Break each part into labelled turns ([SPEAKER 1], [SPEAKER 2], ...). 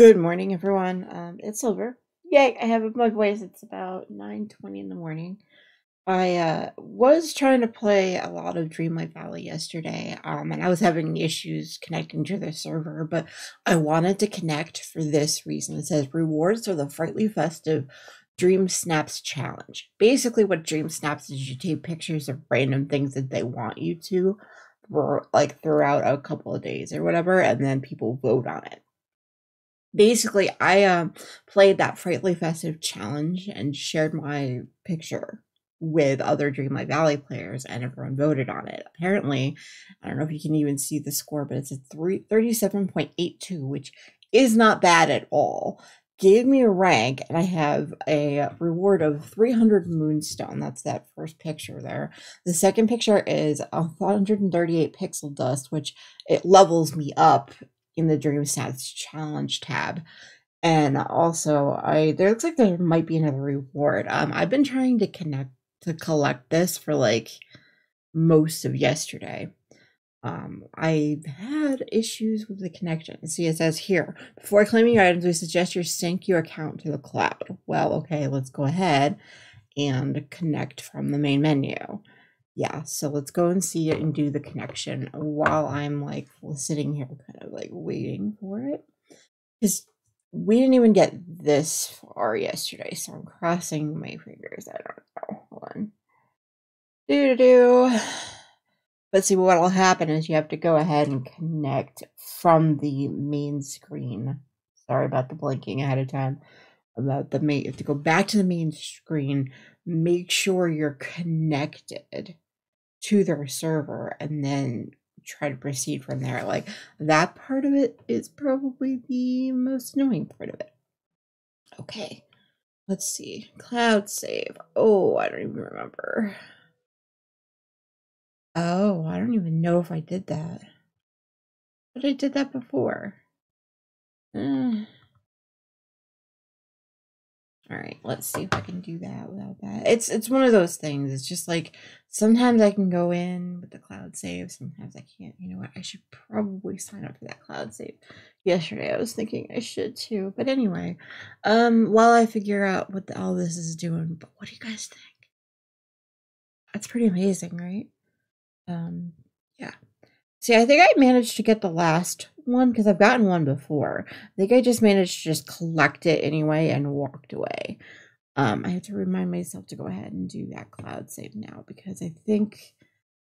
[SPEAKER 1] Good morning, everyone. Um, it's Silver. Yay! I have my voice. It's about nine twenty in the morning. I uh, was trying to play a lot of Dreamlight Valley yesterday, um, and I was having issues connecting to the server, but I wanted to connect for this reason. It says rewards for the Frightly Festive Dream Snaps Challenge. Basically, what Dream Snaps is you take pictures of random things that they want you to, for, like throughout a couple of days or whatever, and then people vote on it basically I um played that Frightly Festive challenge and shared my picture with other Dreamlight Valley players and everyone voted on it. Apparently, I don't know if you can even see the score, but it's a 37.82, which is not bad at all. Gave me a rank, and I have a reward of 300 moonstone. That's that first picture there. The second picture is 138 pixel dust, which it levels me up in the Dream Snaps Challenge tab. And also, I there looks like there might be another reward. Um, I've been trying to connect to collect this for like most of yesterday. Um, I had issues with the connection. See, it says here, before claiming your items, we suggest you sync your account to the cloud. Well, okay, let's go ahead and connect from the main menu yeah, so let's go and see it and do the connection while I'm like sitting here kind of like waiting for it. Because we didn't even get this far yesterday, so I'm crossing my fingers. I don't know. Hold on. Do do do. But see, what'll happen is you have to go ahead and connect from the main screen. Sorry about the blinking ahead of time. About the main, you have to go back to the main screen, make sure you're connected to their server and then try to proceed from there. Like that part of it is probably the most annoying part of it. Okay, let's see. Cloud save. Oh, I don't even remember. Oh, I don't even know if I did that. But I did that before. Uh, all right, let's see if I can do that without that. It's it's one of those things. It's just like sometimes I can go in with the cloud save, sometimes I can't. You know what? I should probably sign up for that cloud save. Yesterday I was thinking I should too. But anyway, um while I figure out what the, all this is doing, but what do you guys think? That's pretty amazing, right? Um yeah. See, I think I managed to get the last one because I've gotten one before. I think I just managed to just collect it anyway and walked away. Um, I have to remind myself to go ahead and do that cloud save now because I think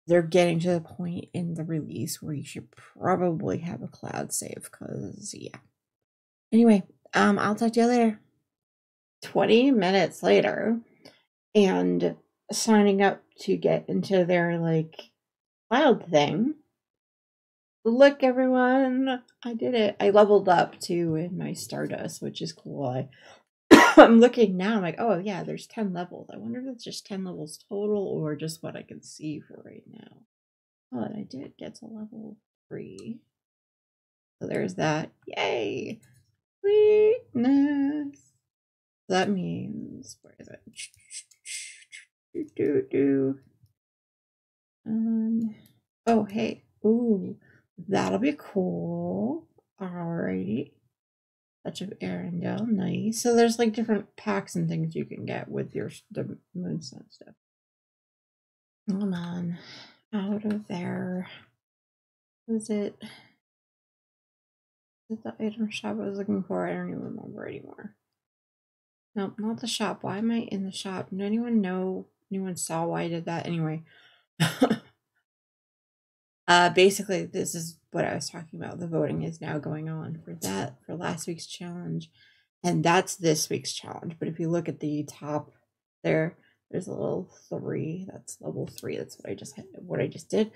[SPEAKER 1] they're getting to the point in the release where you should probably have a cloud save because yeah. Anyway, um, I'll talk to you later. 20 minutes later and signing up to get into their like cloud thing Look, everyone, I did it. I leveled up too in my Stardust, which is cool. I, I'm looking now, I'm like, oh, yeah, there's 10 levels. I wonder if it's just 10 levels total or just what I can see for right now. Oh, and I did get to level three. So there's that. Yay! Sweetness. That means, where is it? Do, do. Um, oh, hey. Ooh. That'll be cool. Alrighty. Touch of Arendelle, nice. So there's like different packs and things you can get with your the moonstone stuff. Come on, out of there. Was it? Is it the item shop I was looking for? I don't even remember anymore. Nope, not the shop. Why am I in the shop? Did anyone know? Anyone saw why I did that? Anyway. Uh, basically, this is what I was talking about. The voting is now going on for that for last week's challenge, and that's this week's challenge. But if you look at the top there, there's a little three. That's level three. That's what I just what I just did.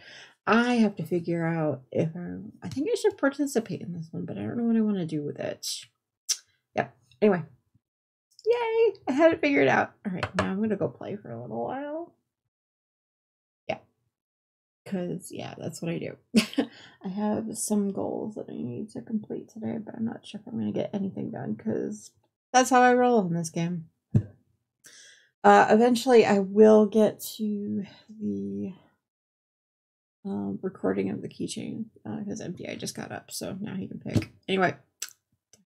[SPEAKER 1] I have to figure out if I'm. I think I should participate in this one, but I don't know what I want to do with it. Yep. Anyway, yay! I had it figured out. All right, now I'm gonna go play for a little while because yeah that's what i do. I have some goals that i need to complete today but i'm not sure if i'm going to get anything done because that's how i roll in this game. Uh eventually i will get to the um, recording of the keychain because uh, mpi just got up so now he can pick. Anyway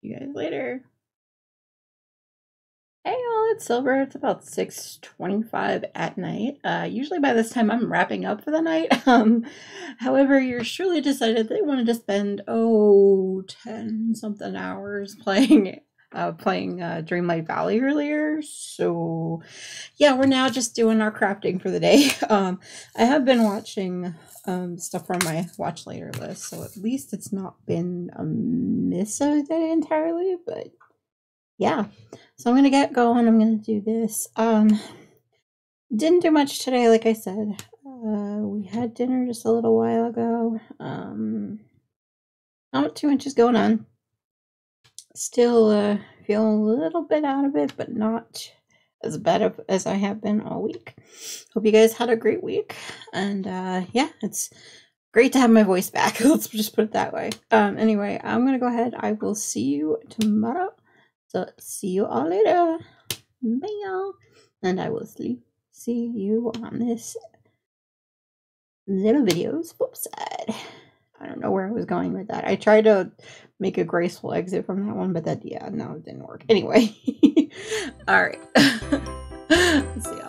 [SPEAKER 1] you guys later. Hey all, it's Silver. It's about 6.25 at night. Uh, usually by this time I'm wrapping up for the night. Um, however, you're surely decided they wanted to spend, oh, 10 something hours playing uh, playing uh, Dreamlight Valley earlier. So, yeah, we're now just doing our crafting for the day. Um, I have been watching um, stuff from my watch later list, so at least it's not been a miss a day entirely. But yeah, so I'm gonna get going. I'm gonna do this. Um, didn't do much today, like I said. Uh, we had dinner just a little while ago. Um, not too much is going on still uh, feel a little bit out of it, but not as bad as I have been all week. Hope you guys had a great week. And uh, yeah, it's great to have my voice back. Let's just put it that way. Um, anyway, I'm going to go ahead. I will see you tomorrow. So see you all later. Bye. And I will sleep. See you on this little video's side. I don't know where I was going with that. I tried to make a graceful exit from that one, but that, yeah, no, it didn't work. Anyway, all right. See.